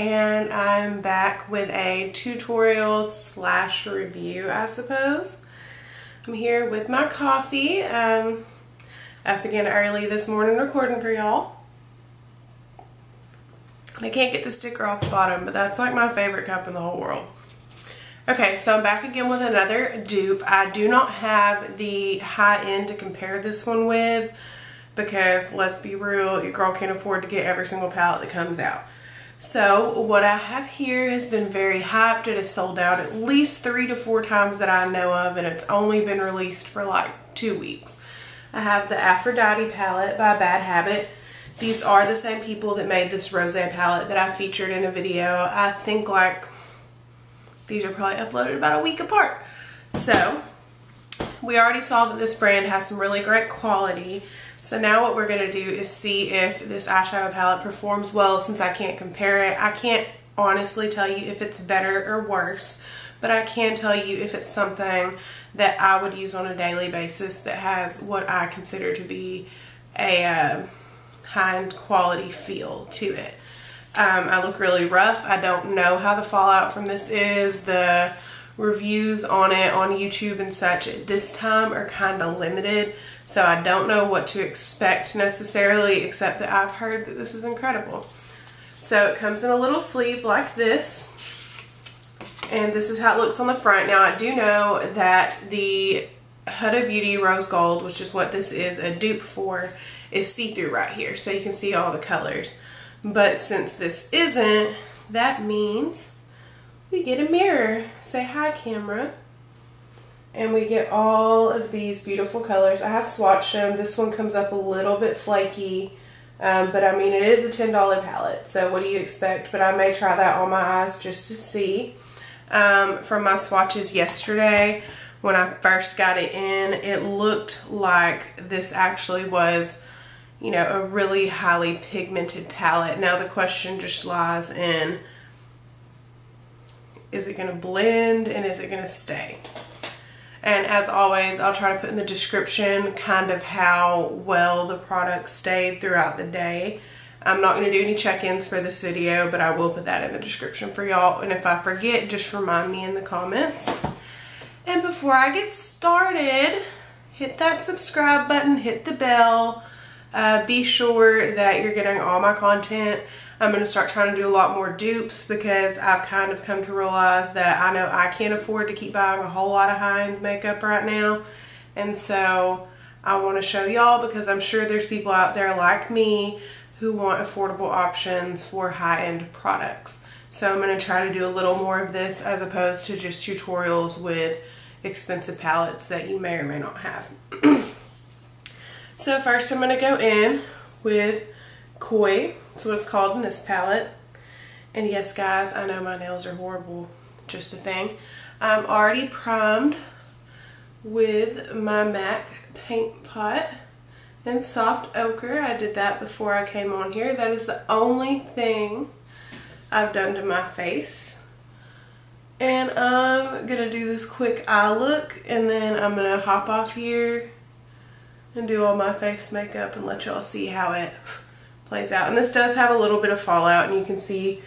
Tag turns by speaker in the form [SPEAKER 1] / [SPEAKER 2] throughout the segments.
[SPEAKER 1] and I'm back with a tutorial slash review I suppose. I'm here with my coffee. Um, up again early this morning recording for y'all. I can't get the sticker off the bottom but that's like my favorite cup in the whole world. Okay, so I'm back again with another dupe. I do not have the high end to compare this one with because let's be real, your girl can't afford to get every single palette that comes out. So what I have here has been very hyped. It has sold out at least three to four times that I know of and it's only been released for like two weeks. I have the Aphrodite palette by Bad Habit. These are the same people that made this rose palette that I featured in a video. I think like these are probably uploaded about a week apart. So we already saw that this brand has some really great quality. So now what we're going to do is see if this eyeshadow palette performs well since I can't compare it. I can't honestly tell you if it's better or worse, but I can tell you if it's something that I would use on a daily basis that has what I consider to be a uh, high quality feel to it. Um, I look really rough. I don't know how the fallout from this is. The reviews on it on YouTube and such at this time are kind of limited. So I don't know what to expect necessarily except that I've heard that this is incredible. So it comes in a little sleeve like this. And this is how it looks on the front. Now I do know that the Huda Beauty Rose Gold, which is what this is a dupe for, is see-through right here. So you can see all the colors. But since this isn't, that means we get a mirror. Say hi camera. And we get all of these beautiful colors. I have swatched them. This one comes up a little bit flaky. Um, but I mean, it is a $10 palette. So what do you expect? But I may try that on my eyes just to see. Um, from my swatches yesterday, when I first got it in, it looked like this actually was, you know, a really highly pigmented palette. Now the question just lies in, is it going to blend and is it going to stay? And as always, I'll try to put in the description kind of how well the product stayed throughout the day. I'm not going to do any check-ins for this video, but I will put that in the description for y'all. And if I forget, just remind me in the comments. And before I get started, hit that subscribe button, hit the bell. Uh, be sure that you're getting all my content. I'm going to start trying to do a lot more dupes because I've kind of come to realize that I know I can't afford to keep buying a whole lot of high-end makeup right now. And so I want to show y'all because I'm sure there's people out there like me who want affordable options for high-end products. So I'm going to try to do a little more of this as opposed to just tutorials with expensive palettes that you may or may not have. so first I'm going to go in with Koi. That's what it's called in this palette. And yes guys, I know my nails are horrible. Just a thing. I'm already primed with my MAC paint pot in soft ochre. I did that before I came on here. That is the only thing I've done to my face. And I'm going to do this quick eye look and then I'm going to hop off here and do all my face makeup and let y'all see how it plays out. And this does have a little bit of fallout and you can see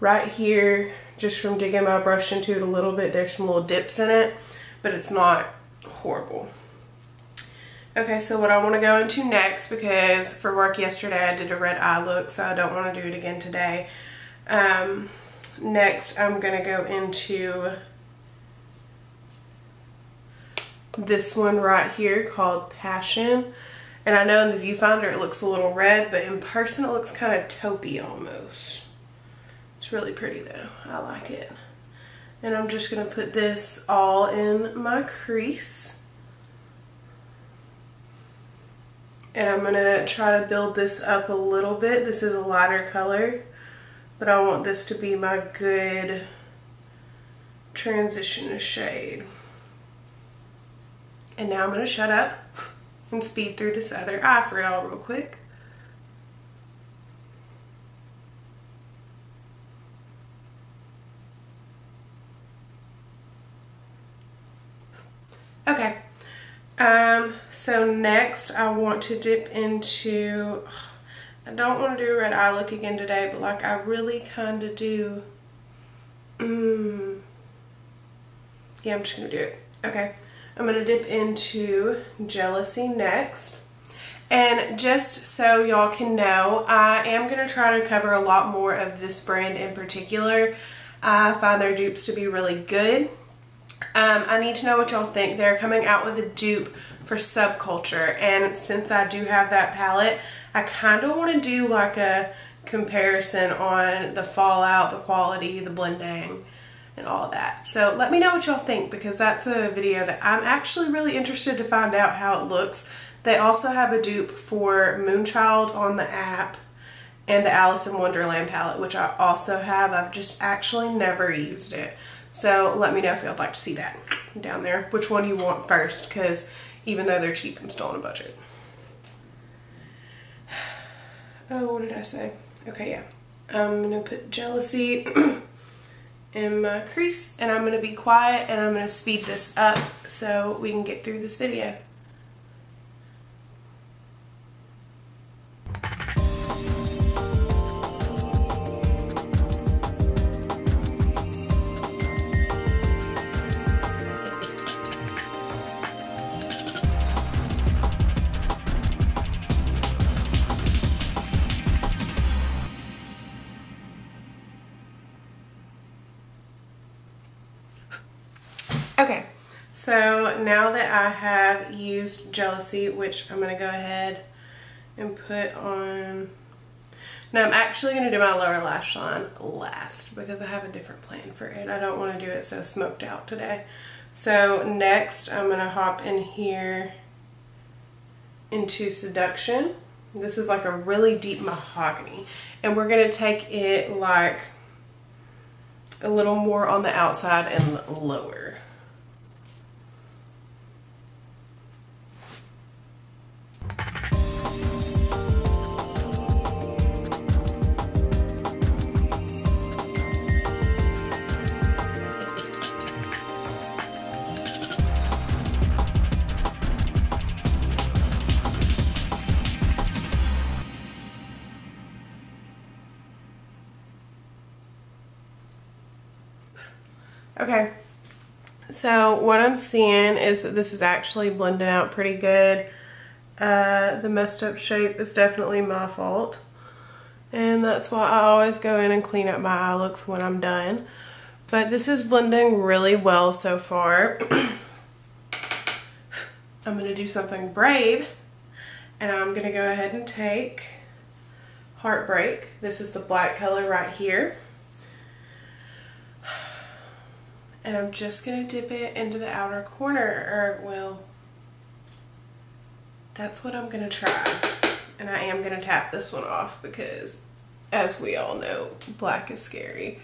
[SPEAKER 1] right here just from digging my brush into it a little bit there's some little dips in it but it's not horrible. Okay, so what I want to go into next, because for work yesterday I did a red eye look, so I don't want to do it again today. Um, next, I'm going to go into this one right here called Passion. And I know in the viewfinder it looks a little red, but in person it looks kind of taupey almost. It's really pretty though. I like it. And I'm just going to put this all in my crease. and I'm going to try to build this up a little bit. This is a lighter color, but I want this to be my good transition shade. And now I'm going to shut up and speed through this other eye for y'all real quick. Okay, um, so next I want to dip into I don't want to do a red eye look again today, but like I really kind of do. Mm. Yeah, I'm just going to do it. Okay. I'm going to dip into Jealousy next. And just so y'all can know, I am going to try to cover a lot more of this brand in particular. I find their dupes to be really good. Um, I need to know what y'all think. They're coming out with a dupe for Subculture. And since I do have that palette, I kind of want to do like a comparison on the fallout, the quality, the blending, and all that. So let me know what y'all think because that's a video that I'm actually really interested to find out how it looks. They also have a dupe for Moonchild on the app and the Alice in Wonderland palette, which I also have. I've just actually never used it. So let me know if you'd like to see that down there. Which one you want first, because even though they're cheap, I'm still on a budget. Oh, what did I say? Okay, yeah. I'm to put Jealousy in my crease, and I'm going to be quiet, and I'm going to speed this up so we can get through this video. So now that I have used Jealousy, which I'm going to go ahead and put on... Now I'm actually going to do my lower lash line last because I have a different plan for it. I don't want to do it so smoked out today. So next I'm going to hop in here into Seduction. This is like a really deep mahogany. And we're going to take it like a little more on the outside and lower. Okay, so what I'm seeing is that this is actually blending out pretty good. Uh, the messed up shape is definitely my fault. And that's why I always go in and clean up my eye looks when I'm done. But this is blending really well so far. I'm going to do something brave. And I'm going to go ahead and take Heartbreak. This is the black color right here. And I'm just going to dip it into the outer corner, or well, that's what I'm going to try. And I am going to tap this one off because, as we all know, black is scary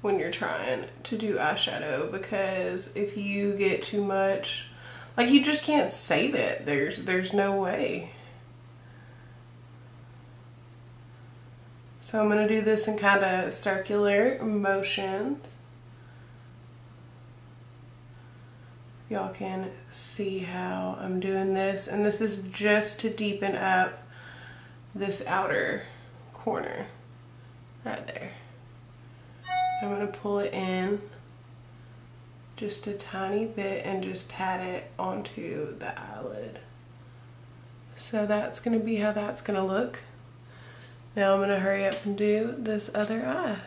[SPEAKER 1] when you're trying to do eyeshadow because if you get too much, like you just can't save it. There's, there's no way. So I'm going to do this in kind of circular motions. Y'all can see how I'm doing this. And this is just to deepen up this outer corner right there. I'm going to pull it in just a tiny bit and just pat it onto the eyelid. So that's going to be how that's going to look. Now I'm going to hurry up and do this other eye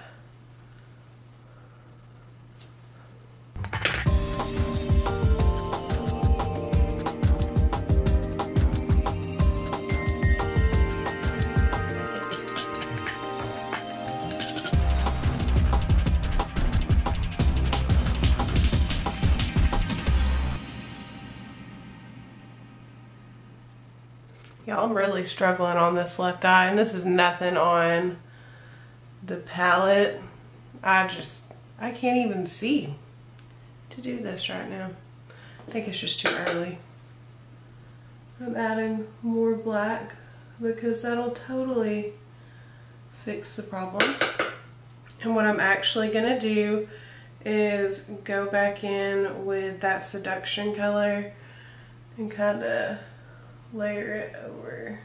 [SPEAKER 1] I'm really struggling on this left eye, and this is nothing on the palette. I just, I can't even see to do this right now. I think it's just too early. I'm adding more black because that'll totally fix the problem. And what I'm actually going to do is go back in with that seduction color and kind of layer it over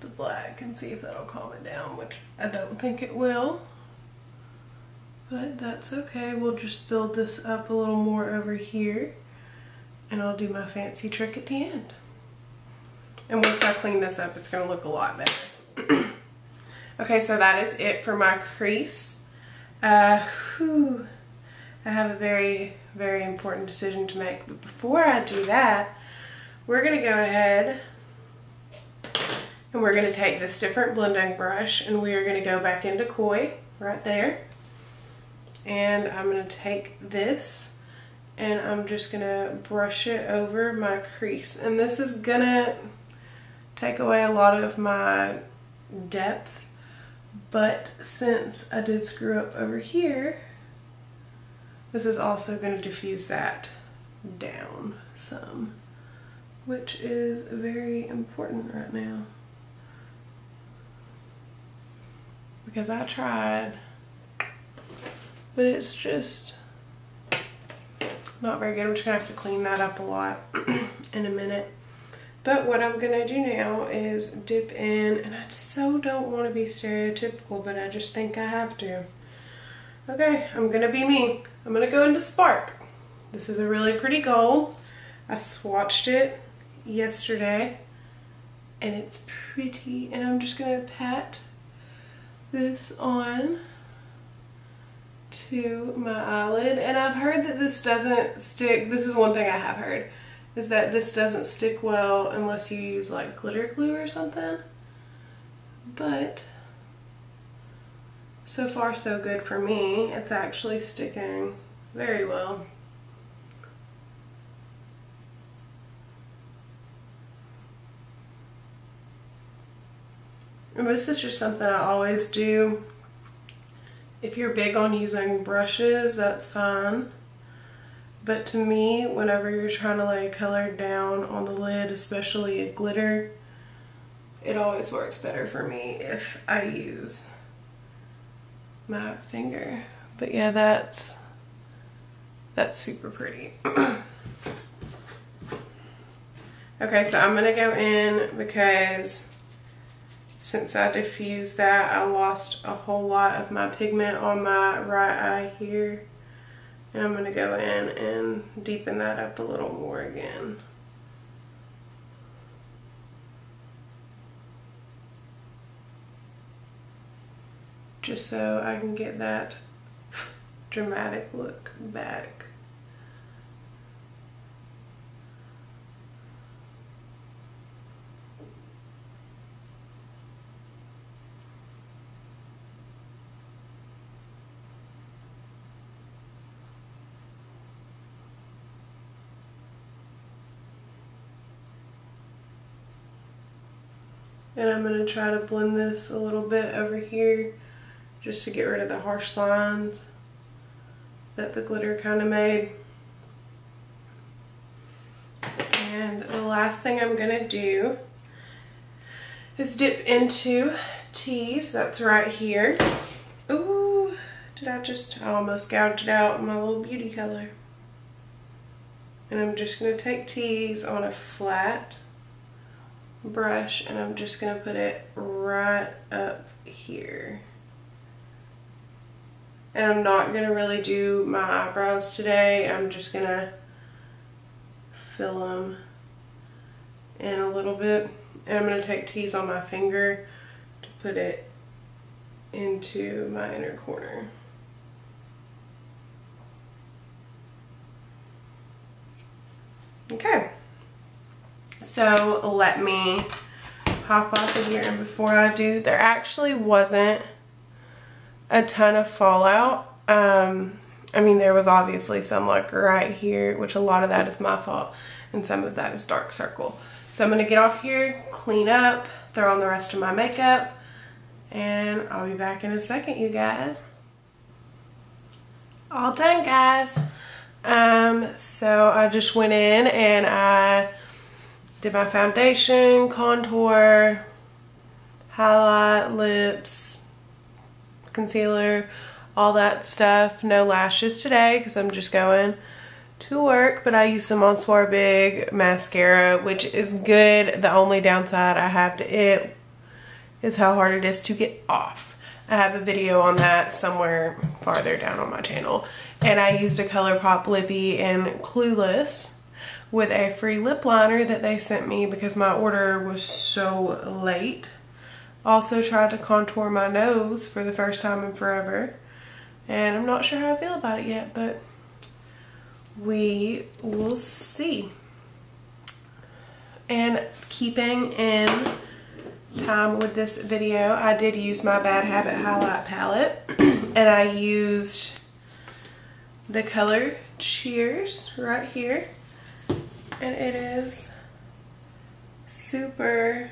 [SPEAKER 1] the black and see if that'll calm it down, which I don't think it will. But that's okay. We'll just build this up a little more over here and I'll do my fancy trick at the end. And once I clean this up, it's gonna look a lot better. okay, so that is it for my crease. Uh, whew, I have a very, very important decision to make. But before I do that, we're gonna go ahead and we're gonna take this different blending brush and we are gonna go back into Koi right there. And I'm gonna take this and I'm just gonna brush it over my crease and this is gonna take away a lot of my depth but since I did screw up over here this is also going to diffuse that down some which is very important right now because I tried but it's just not very good. I'm just going to have to clean that up a lot in a minute. But what I'm going to do now is dip in, and I so don't want to be stereotypical, but I just think I have to. Okay, I'm going to be me. I'm going to go into Spark. This is a really pretty gold. I swatched it yesterday, and it's pretty. And I'm just going to pat this on to my eyelid. And I've heard that this doesn't stick this is one thing I have heard is that this doesn't stick well unless you use like glitter glue or something. But so far so good for me. It's actually sticking very well and this is just something I always do if you're big on using brushes, that's fine. But to me, whenever you're trying to lay color down on the lid, especially a glitter, it always works better for me if I use my finger. But yeah, that's that's super pretty. okay, so I'm gonna go in because since I diffused that, I lost a whole lot of my pigment on my right eye here. And I'm going to go in and deepen that up a little more again. Just so I can get that dramatic look back. And I'm going to try to blend this a little bit over here just to get rid of the harsh lines that the glitter kind of made. And the last thing I'm going to do is dip into Tease. That's right here. Ooh, did I just I almost gouged out my little beauty color. And I'm just going to take Tease on a flat brush and I'm just going to put it right up here. And I'm not going to really do my eyebrows today. I'm just going to fill them in a little bit. And I'm going to take Tease on my finger to put it into my inner corner. Okay. So let me pop off of here. And before I do, there actually wasn't a ton of fallout. Um, I mean, there was obviously some like right here, which a lot of that is my fault. And some of that is dark circle. So I'm going to get off here, clean up, throw on the rest of my makeup. And I'll be back in a second, you guys. All done, guys. Um, so I just went in and I did my foundation, contour, highlight, lips, concealer, all that stuff. No lashes today because I'm just going to work, but I use some on Big mascara, which is good. The only downside I have to it is how hard it is to get off. I have a video on that somewhere farther down on my channel. And I used a ColourPop Lippie in Clueless with a free lip liner that they sent me because my order was so late. Also tried to contour my nose for the first time in forever. And I'm not sure how I feel about it yet, but we will see. And keeping in time with this video, I did use my Bad Habit highlight palette and I used the color Cheers right here and it is super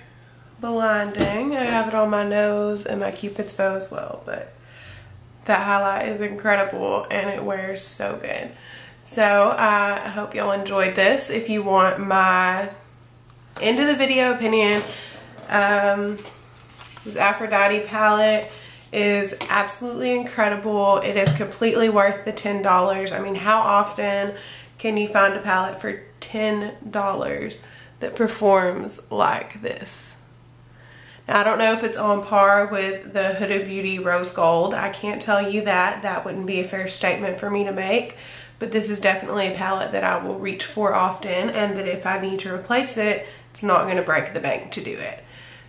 [SPEAKER 1] blinding. I have it on my nose and my cupid's bow as well, but that highlight is incredible and it wears so good. So I hope y'all enjoyed this. If you want my end of the video opinion, um, this Aphrodite palette is absolutely incredible. It is completely worth the $10. I mean, how often can you find a palette for $10 that performs like this? Now, I don't know if it's on par with the Huda Beauty Rose Gold. I can't tell you that. That wouldn't be a fair statement for me to make. But this is definitely a palette that I will reach for often and that if I need to replace it, it's not going to break the bank to do it.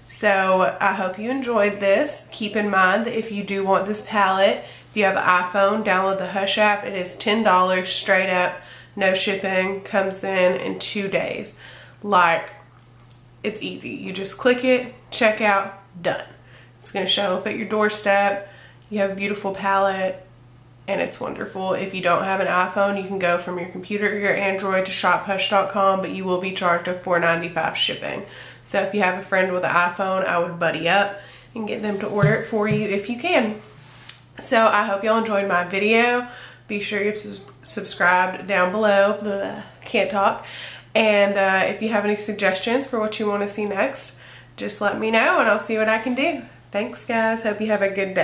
[SPEAKER 1] So I hope you enjoyed this. Keep in mind that if you do want this palette, if you have an iPhone, download the Hush app. It is $10 straight up, no shipping, comes in in two days. Like, it's easy. You just click it, check out, done. It's going to show up at your doorstep. You have a beautiful palette and it's wonderful. If you don't have an iPhone, you can go from your computer or your Android to shophush.com, but you will be charged a $4.95 shipping. So if you have a friend with an iPhone, I would buddy up and get them to order it for you if you can. So I hope y'all enjoyed my video. Be sure you're subscribed down below. Blah, can't talk. And uh, if you have any suggestions for what you want to see next, just let me know and I'll see what I can do. Thanks guys. Hope you have a good day.